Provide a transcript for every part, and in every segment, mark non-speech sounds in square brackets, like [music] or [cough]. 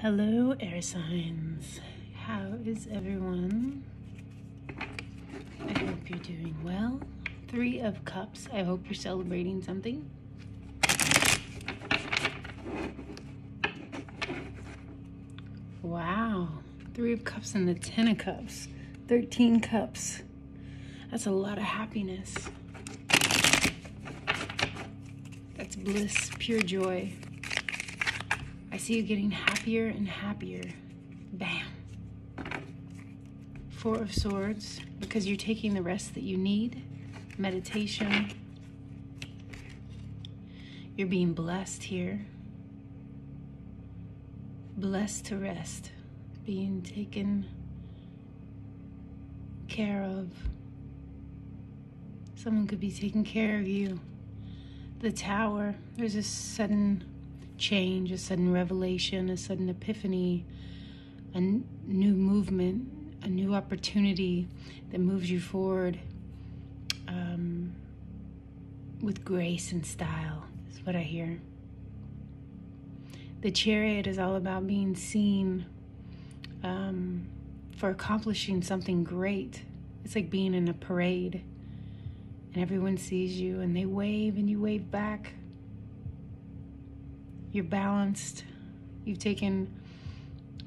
Hello, air signs. How is everyone? I hope you're doing well. Three of Cups. I hope you're celebrating something. Wow. Three of Cups and the Ten of Cups. 13 Cups. That's a lot of happiness. That's bliss, pure joy. I see you getting happier and happier. Bam. Four of Swords, because you're taking the rest that you need. Meditation. You're being blessed here. Blessed to rest. Being taken care of. Someone could be taking care of you. The tower, there's a sudden change, a sudden revelation, a sudden epiphany, a n- new movement, a new opportunity that moves you forward um, with grace and style, is what I hear. The chariot is all about being seen um, for accomplishing something great. It's like being in a parade and everyone sees you and they wave and you wave back you're balanced. You've taken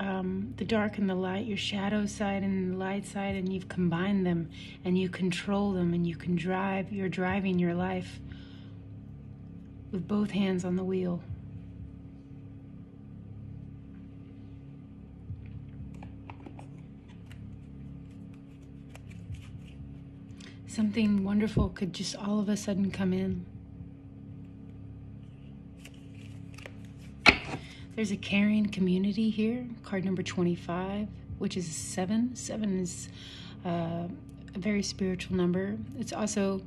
um, the dark and the light, your shadow side and the light side, and you've combined them and you control them and you can drive. You're driving your life with both hands on the wheel. Something wonderful could just all of a sudden come in. There's a caring community here, card number 25, which is seven. Seven is uh, a very spiritual number. It's also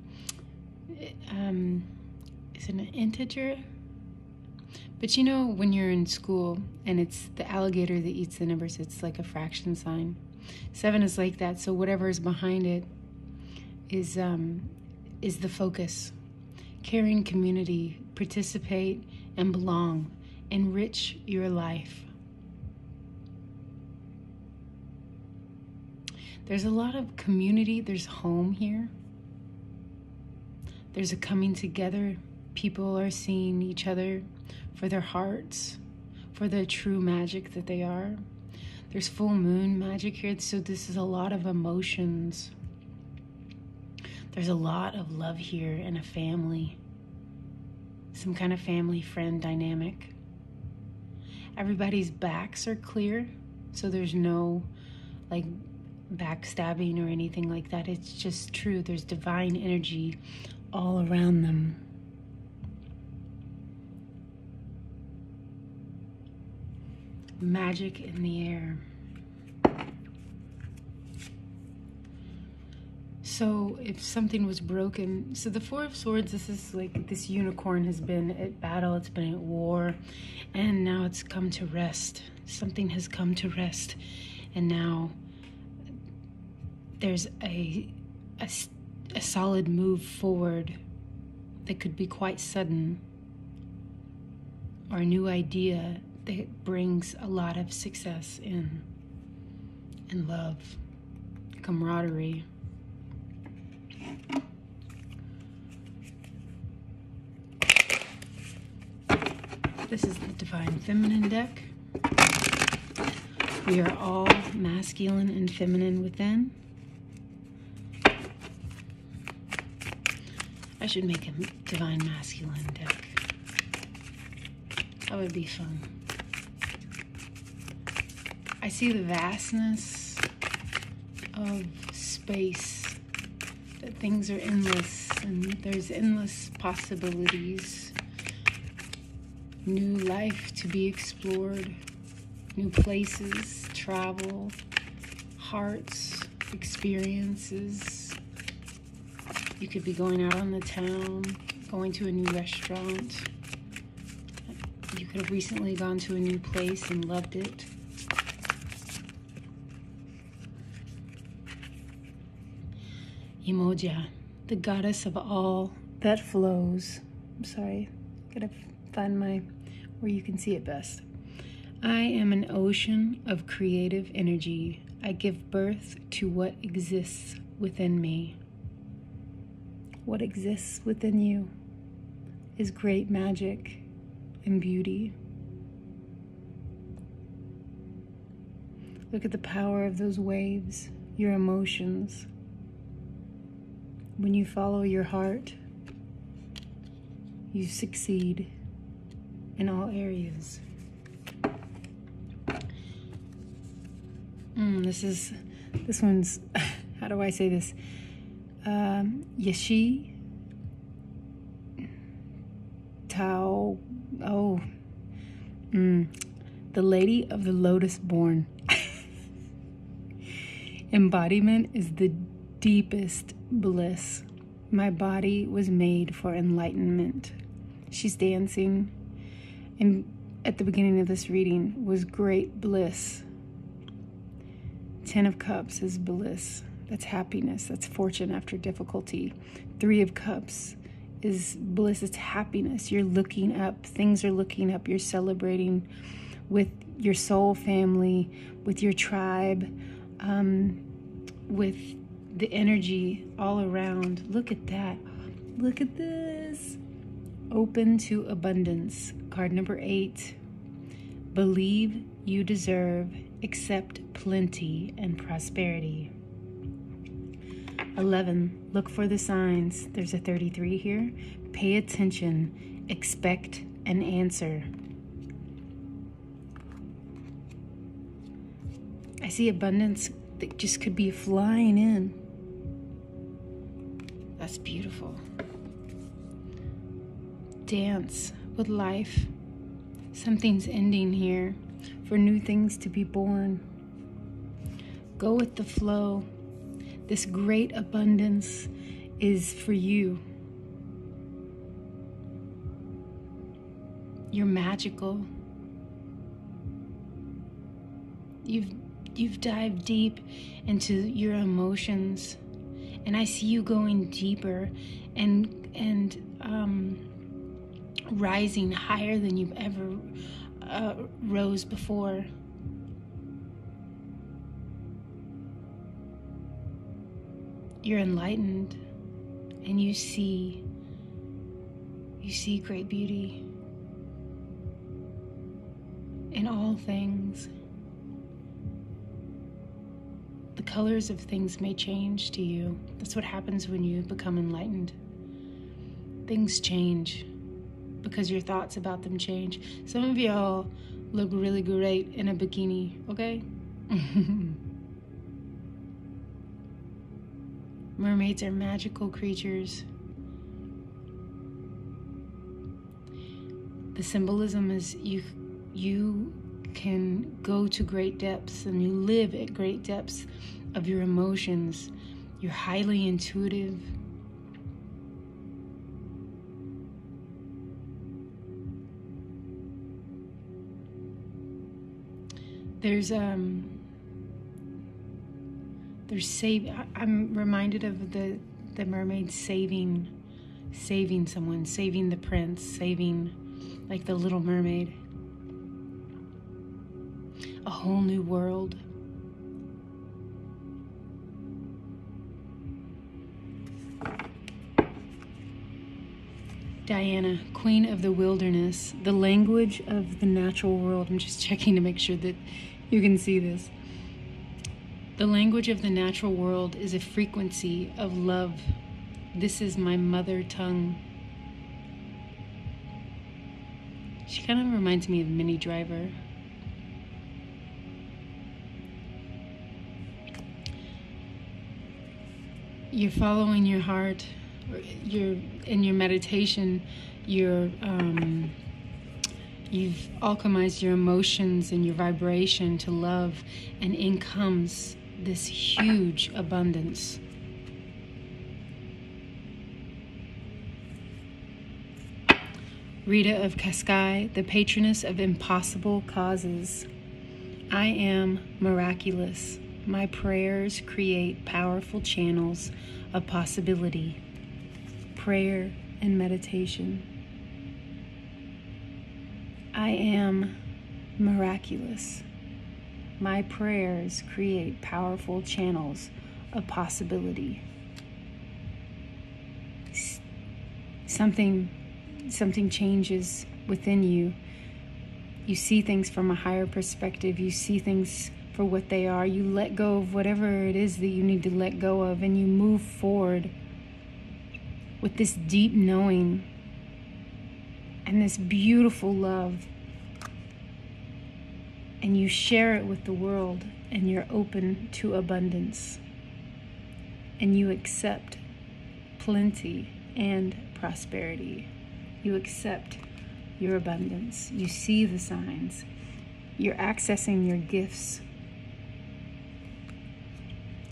um, is it an integer? But you know, when you're in school and it's the alligator that eats the numbers, it's like a fraction sign. Seven is like that. So whatever is behind it is um, is the focus. Caring community, participate and belong enrich your life. There's a lot of community, there's home here. There's a coming together. People are seeing each other for their hearts, for the true magic that they are. There's full moon magic here, so this is a lot of emotions. There's a lot of love here and a family, some kind of family friend dynamic. Everybody's backs are clear, so there's no like backstabbing or anything like that. It's just true. There's divine energy all around them. Magic in the air. So if something was broken, so the Four of Swords, this is like this unicorn has been at battle, it's been at war, and now it's come to rest. Something has come to rest, and now there's a, a, a solid move forward that could be quite sudden, or a new idea that brings a lot of success in, and love, camaraderie. This is the Divine Feminine deck. We are all masculine and feminine within. I should make a Divine Masculine deck. That would be fun. I see the vastness of space, that things are endless and there's endless possibilities new life to be explored, new places, travel, hearts, experiences. You could be going out on the town, going to a new restaurant. You could have recently gone to a new place and loved it. Umoja, the goddess of all that flows. I'm sorry, gotta find my where you can see it best. I am an ocean of creative energy. I give birth to what exists within me. What exists within you is great magic and beauty. Look at the power of those waves, your emotions. When you follow your heart, you succeed in all areas. Mm, this is, this one's, [laughs] how do I say this? Um, Yashi Tao, oh, mm, the Lady of the Lotus Born. [laughs] Embodiment is the deepest bliss. My body was made for enlightenment. She's dancing, and at the beginning of this reading was great bliss. Ten of Cups is bliss. That's happiness. That's fortune after difficulty. Three of Cups is bliss. It's happiness. You're looking up. Things are looking up. You're celebrating with your soul family, with your tribe, um, with the energy all around. Look at that. Look at this. Open to abundance. Card number eight. Believe you deserve, accept plenty and prosperity. 11. Look for the signs. There's a 33 here. Pay attention, expect an answer. I see abundance that just could be flying in. That's beautiful. Dance with life. Something's ending here for new things to be born. Go with the flow. This great abundance is for you. You're magical. You've you've dived deep into your emotions and I see you going deeper and and um, rising higher than you've ever uh, rose before. You're enlightened and you see you see great beauty in all things the colors of things may change to you. That's what happens when you become enlightened. Things change because your thoughts about them change. Some of y'all look really great in a bikini, okay? [laughs] Mermaids are magical creatures. The symbolism is you you can go to great depths and you live at great depths of your emotions. You're highly intuitive. There's um there's save I'm reminded of the the mermaid saving saving someone, saving the prince, saving like the little mermaid a whole new world. Diana, Queen of the Wilderness, the language of the natural world. I'm just checking to make sure that you can see this. The language of the natural world is a frequency of love. This is my mother tongue. She kind of reminds me of Minnie Driver. You're following your heart you're in your meditation you're um, you've alchemized your emotions and your vibration to love and in comes this huge abundance Rita of Cascia, the patroness of impossible causes. I am miraculous. My prayers create powerful channels of possibility, prayer, and meditation. I am miraculous. My prayers create powerful channels of possibility. Something something changes within you. You see things from a higher perspective. You see things for what they are. You let go of whatever it is that you need to let go of and you move forward with this deep knowing and this beautiful love and you share it with the world and you're open to abundance and you accept plenty and prosperity. You accept your abundance. You see the signs. You're accessing your gifts.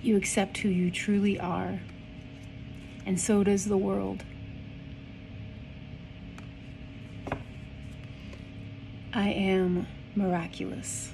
You accept who you truly are. And so does the world. I am miraculous.